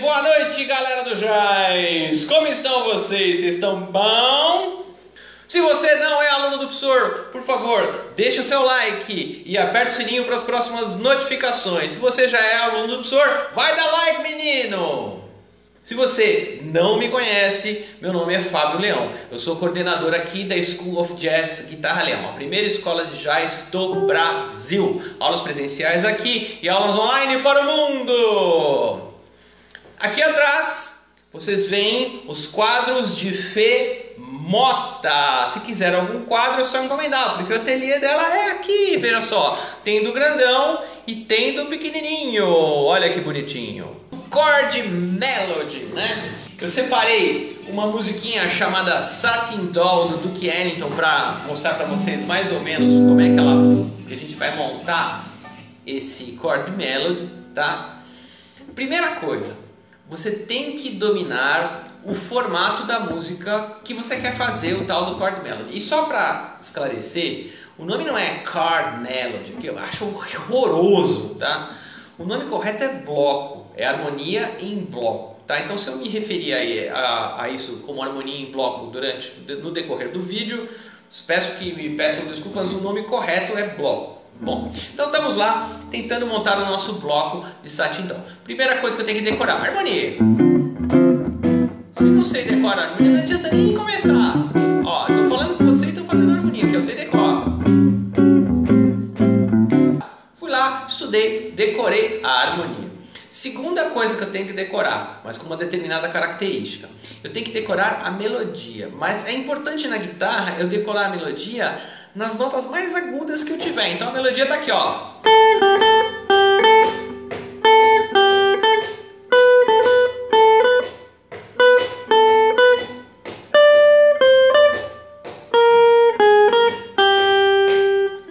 boa noite, galera do Jazz! Como estão vocês? Vocês estão bom? Se você não é aluno do professor, por favor, deixa o seu like e aperta o sininho para as próximas notificações. Se você já é aluno do professor, vai dar like, menino! Se você não me conhece, meu nome é Fábio Leão. Eu sou coordenador aqui da School of Jazz Guitarra Leão, a primeira escola de jazz do Brasil. Aulas presenciais aqui e aulas online para o mundo. Aqui atrás vocês veem os quadros de Fê Mota. Se quiser algum quadro é só encomendar, porque o ateliê dela é aqui, veja só. Tem do grandão e tem do pequenininho. Olha que bonitinho. Chord Melody, né? Eu separei uma musiquinha chamada Satin Doll do Duke Ellington para mostrar para vocês mais ou menos como é que ela que a gente vai montar esse chord melody, tá? Primeira coisa, você tem que dominar o formato da música que você quer fazer, o tal do chord melody. E só para esclarecer, o nome não é chord melody, que eu acho horroroso, tá? O nome correto é bloco, é harmonia em bloco. Tá? Então, se eu me referir a, a, a isso como harmonia em bloco durante no decorrer do vídeo, peço que me peçam desculpas, o nome correto é bloco. Bom, então estamos lá tentando montar o nosso bloco de satindão. Primeira coisa que eu tenho que decorar, harmonia. Se não sei decorar harmonia, não adianta nem começar. Ó, tô falando com você e tô fazendo harmonia, que eu sei decorar. Fui lá, estudei, decorei a harmonia. Segunda coisa que eu tenho que decorar, mas com uma determinada característica. Eu tenho que decorar a melodia, mas é importante na guitarra eu decorar a melodia nas notas mais agudas que eu tiver. Então a melodia está aqui, ó.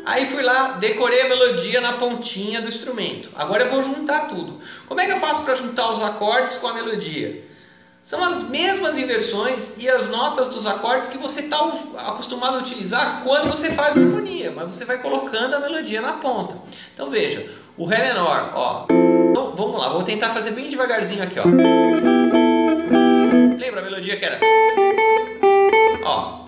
Aí fui lá, decorei a melodia na pontinha do instrumento. Agora eu vou juntar tudo. Como é que eu faço para juntar os acordes com a melodia? São as mesmas inversões e as notas dos acordes que você está acostumado a utilizar quando você faz a harmonia, mas você vai colocando a melodia na ponta. Então veja, o Ré menor, ó. Então, vamos lá, vou tentar fazer bem devagarzinho aqui, ó. Lembra a melodia que era? Ó,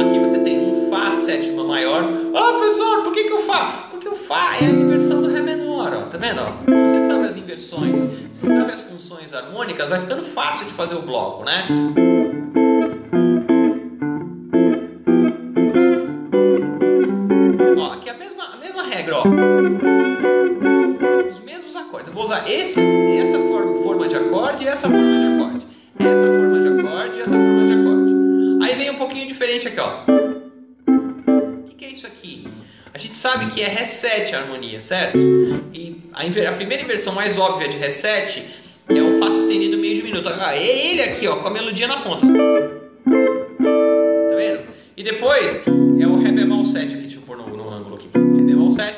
aqui você tem um Fá sétima maior. Ah, professor, por que, que o Fá? Porque o Fá é a inversão do Ré menor. Tá vendo? Ó? Se você sabe as inversões, se sabe as funções harmônicas, vai ficando fácil de fazer o bloco, né? Ó, aqui é a mesma, a mesma regra, ó. Os mesmos acordes. Eu vou usar esse, essa forma, forma de acorde e essa forma de acorde. Essa forma de acorde e essa forma de acorde. Aí vem um pouquinho diferente aqui, ó. Sabe que é Ré7 a harmonia, certo? E a, a, primeira inversão mais óbvia de Ré7 é o Fá sustenido meio diminuto. Ah, é ele aqui, ó, com a melodia na ponta. Tá vendo? E depois é o Ré bemol 7 aqui, deixa eu pôr no, no ângulo aqui. Ré bemol 7.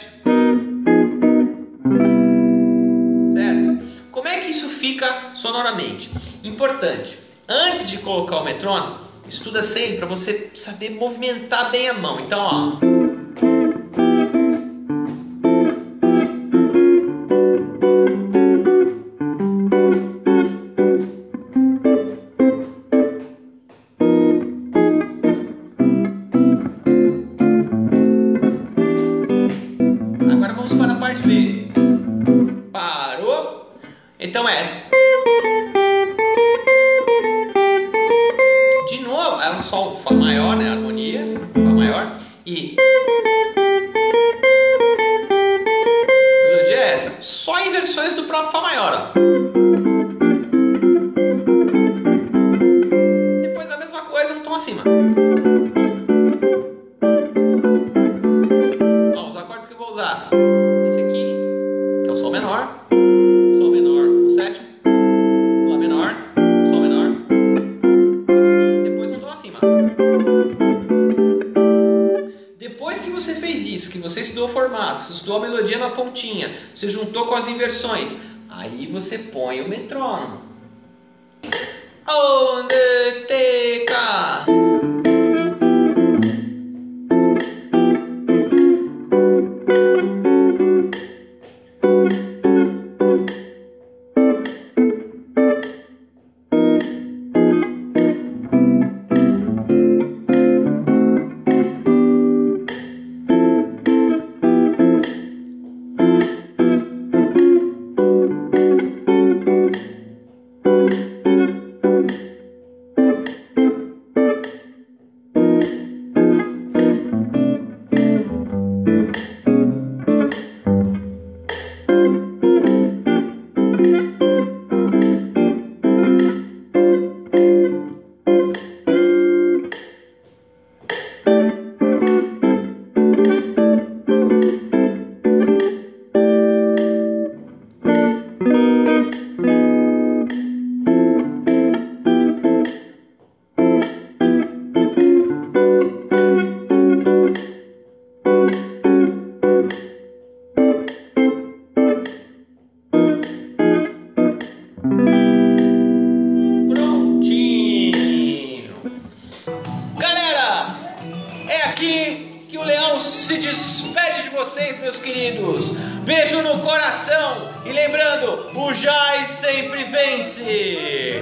Certo? Como é que isso fica sonoramente? Importante. Antes de colocar o metrônomo, estuda sempre para você saber movimentar bem a mão. Então, ó. Então é. De novo, é um sol Fá maior, né? Harmonia, Fá maior. E. Melodia é essa. Só inversões do próprio Fá maior, ó. Que você estudou o formato, você estudou a melodia na pontinha, você juntou com as inversões, aí você põe o metrônomo. Undertaker! Vocês, meus queridos. Beijo no coração e lembrando, o Jai sempre vence.